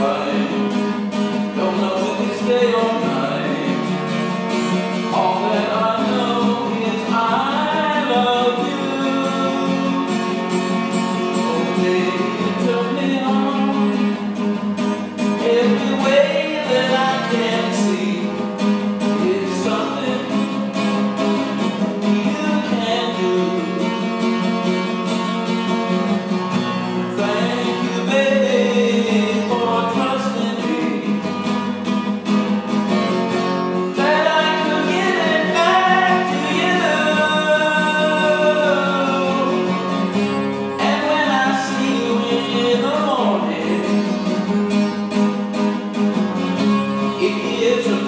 life. 88 years